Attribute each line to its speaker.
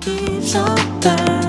Speaker 1: keeps on burning.